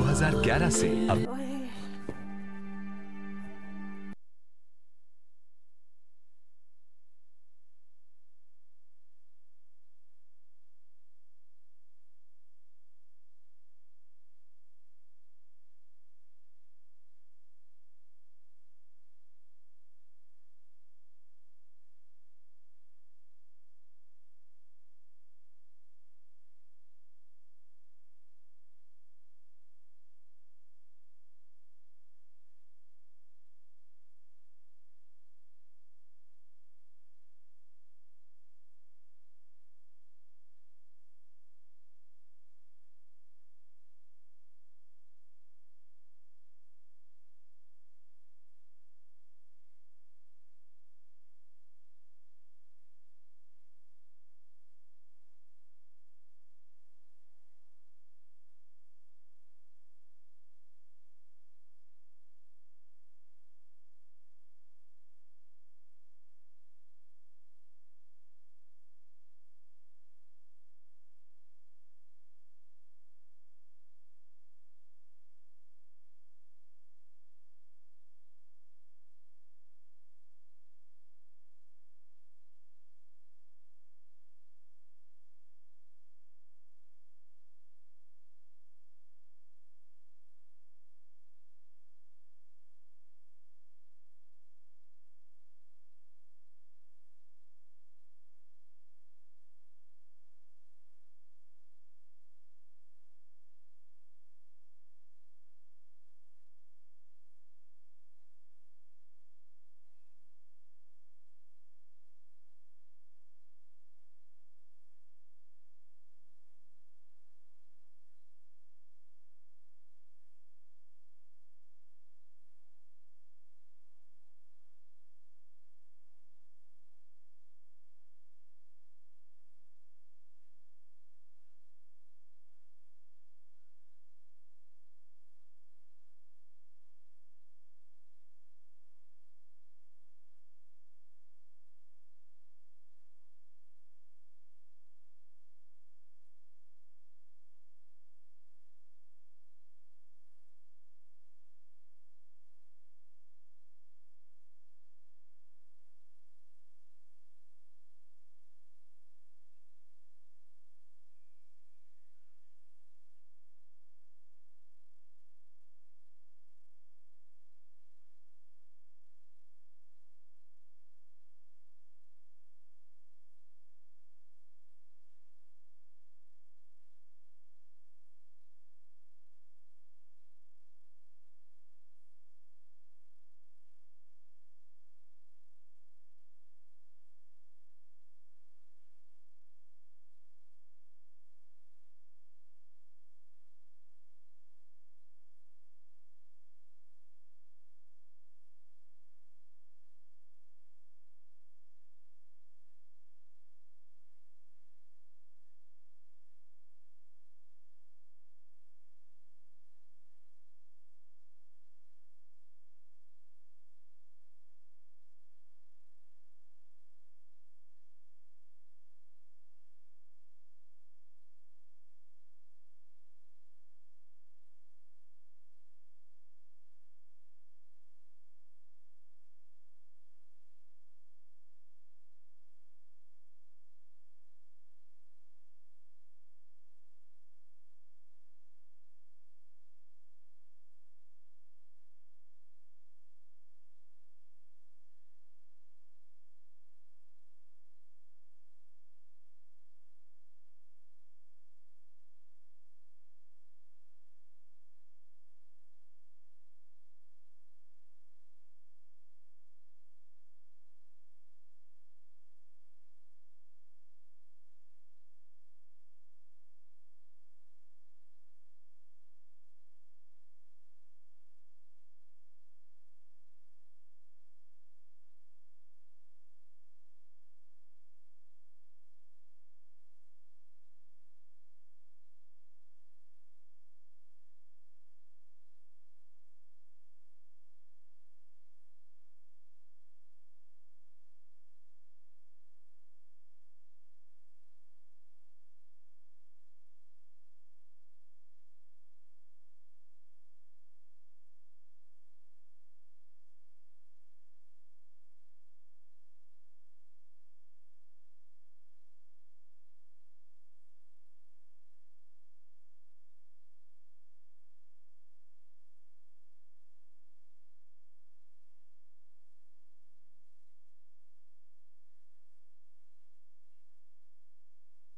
2011 से अब